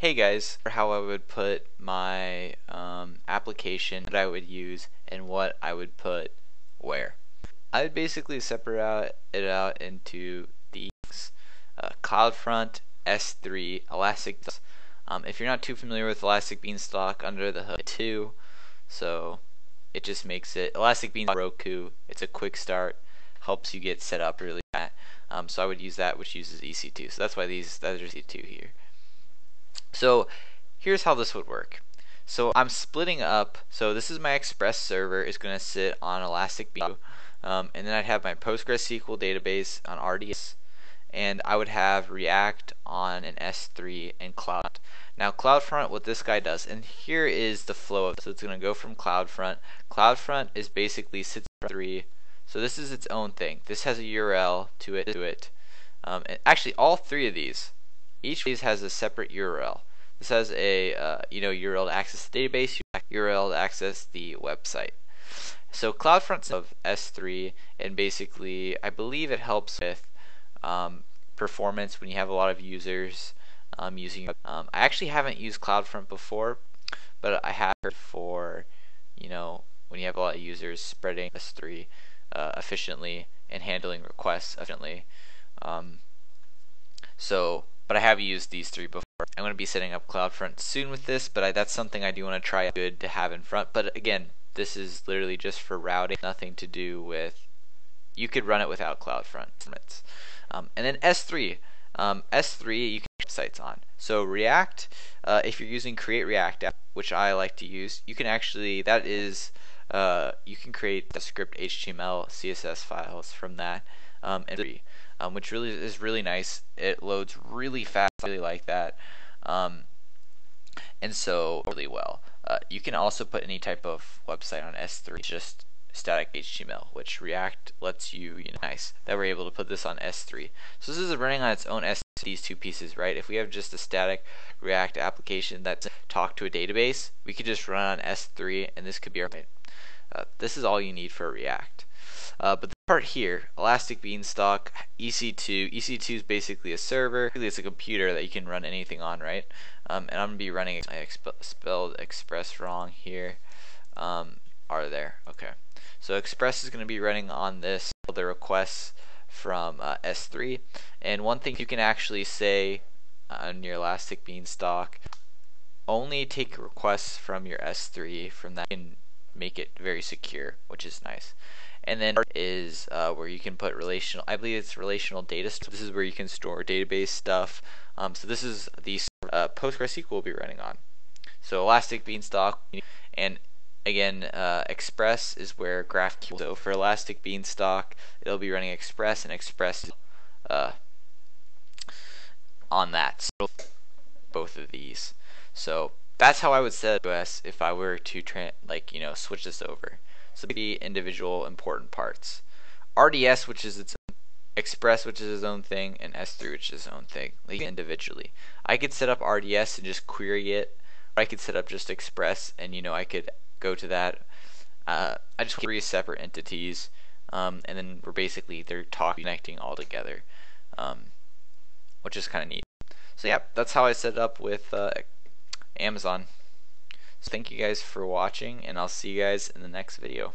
hey guys, how I would put my um, application that I would use and what I would put where. I would basically separate it out into these uh, CloudFront, S3, Elastic. Um, if you're not too familiar with Elastic Beanstalk under the hood too, so it just makes it Elastic Beanstalk Heroku. It's a quick start, helps you get set up really fast. Um, so I would use that, which uses EC2. So that's why these that is EC2 here. So here's how this would work. So I'm splitting up. So this is my Express server. is going to sit on Elastic Beanstalk. Um, and then I'd have my PostgreSQL database on RDS, and I would have React on an S3 and Cloud. Now CloudFront, what this guy does, and here is the flow of it. so it's going to go from CloudFront. CloudFront is basically sits three, so this is its own thing. This has a URL to it. To it. Um, actually, all three of these, each of these has a separate URL. This has a uh, you know URL to access the database, URL to access the website. So CloudFront of S3, and basically, I believe it helps with um, performance when you have a lot of users um, using. Um, I actually haven't used CloudFront before, but I have heard for, you know, when you have a lot of users spreading S3 uh, efficiently and handling requests efficiently. Um, so, but I have used these three before. I'm going to be setting up CloudFront soon with this, but I, that's something I do want to try good to have in front. But again, this is literally just for routing, nothing to do with. You could run it without CloudFront. Um, and then S3. Um, S3 you can sites on. So React, uh, if you're using Create React app, which I like to use, you can actually that is uh, you can create the script HTML, CSS files from that, um, and um, which really is really nice. It loads really fast. I really like that, um, and so really well. Uh, you can also put any type of website on S3, just static HTML, which React lets you, you know, nice that we're able to put this on S3. So this is running on its own S3, these two pieces, right? If we have just a static React application that's talk to a database, we could just run on S3 and this could be our uh, this is all you need for React. Uh, but part here, Elastic Beanstalk, EC2. EC2 is basically a server. It's a computer that you can run anything on, right? Um, and I'm to be running, I spelled Express wrong here. Um, are there? Okay. So Express is going to be running on this, the requests from uh, S3. And one thing you can actually say on your Elastic Beanstalk, only take requests from your S3 from that and make it very secure, which is nice. And then is uh, where you can put relational, I believe it's relational data. Store. This is where you can store database stuff. Um, so this is the uh, PostgreSQL will be running on. So Elastic Beanstalk, and again, uh, Express is where GraphQL. So for Elastic Beanstalk, it'll be running Express, and Express uh, on that. So both of these. So that's how I would set OS if I were to like you know switch this over. So the individual important parts. RDS, which is its Express, which is its own thing, and S3, which is its own thing, like individually. I could set up RDS and just query it. Or I could set up just Express, and you know I could go to that. Uh, I just three separate entities, um, and then we're basically they're talking, connecting all together, um, which is kind of neat. So yeah, that's how I set it up with uh, Amazon. So thank you guys for watching, and I'll see you guys in the next video.